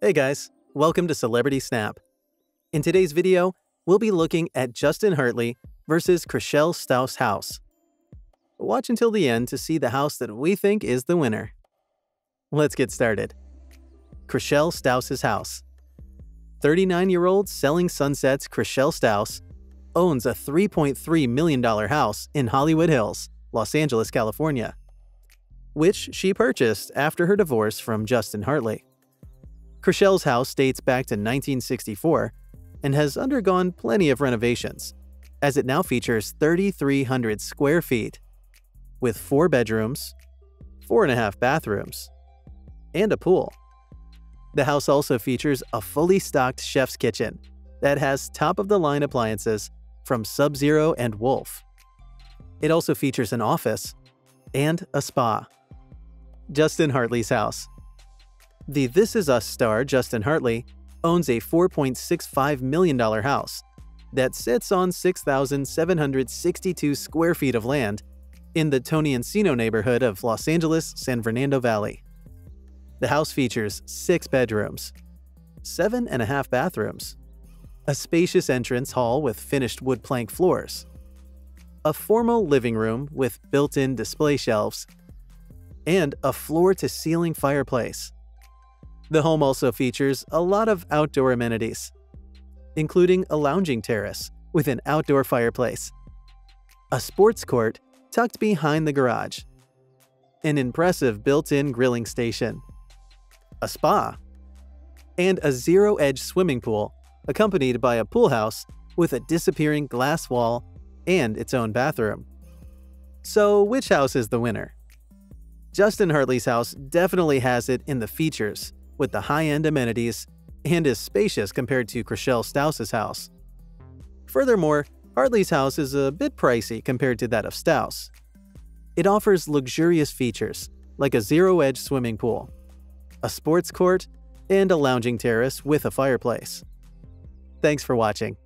Hey guys, welcome to Celebrity Snap. In today's video, we'll be looking at Justin Hartley versus Chrishell Stause house. Watch until the end to see the house that we think is the winner. Let's get started. Chrishell Stause's house. 39-year-old Selling Sunsets Chrishell Stause owns a $3.3 million house in Hollywood Hills, Los Angeles, California, which she purchased after her divorce from Justin Hartley. Chrishell's house dates back to 1964 and has undergone plenty of renovations, as it now features 3,300 square feet, with four bedrooms, four and a half bathrooms, and a pool. The house also features a fully stocked chef's kitchen that has top-of-the-line appliances from Sub-Zero and Wolf. It also features an office and a spa. Justin Hartley's house. The This Is Us star Justin Hartley owns a $4.65 million house that sits on 6,762 square feet of land in the Tony Encino neighborhood of Los Angeles, San Fernando Valley. The house features six bedrooms, seven and a half bathrooms, a spacious entrance hall with finished wood plank floors, a formal living room with built-in display shelves, and a floor-to-ceiling fireplace. The home also features a lot of outdoor amenities, including a lounging terrace with an outdoor fireplace, a sports court tucked behind the garage, an impressive built-in grilling station, a spa, and a zero-edge swimming pool accompanied by a pool house with a disappearing glass wall and its own bathroom. So which house is the winner? Justin Hartley's house definitely has it in the features, with the high-end amenities, and is spacious compared to Chrishell Stause's house. Furthermore, Hartley's house is a bit pricey compared to that of Stause. It offers luxurious features, like a zero-edge swimming pool, a sports court, and a lounging terrace with a fireplace. Thanks for watching.